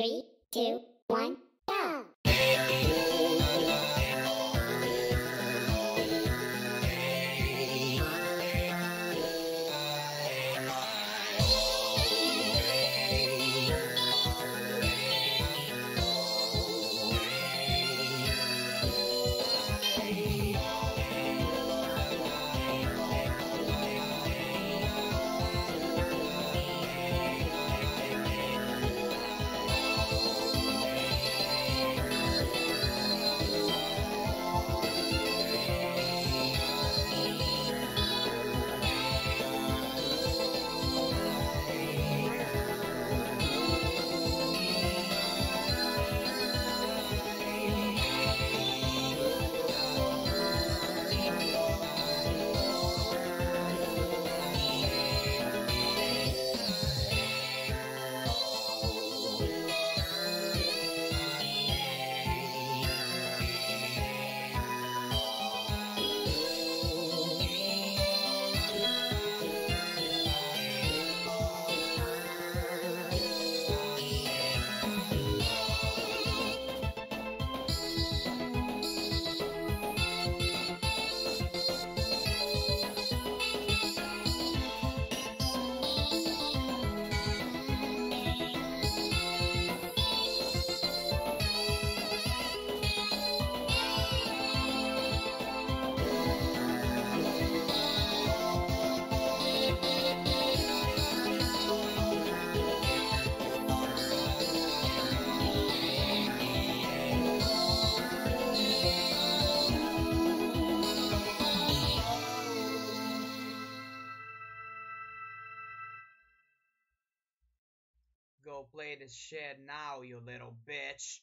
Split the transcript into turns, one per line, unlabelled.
Three, two, one, Go
play this shit now, you little bitch.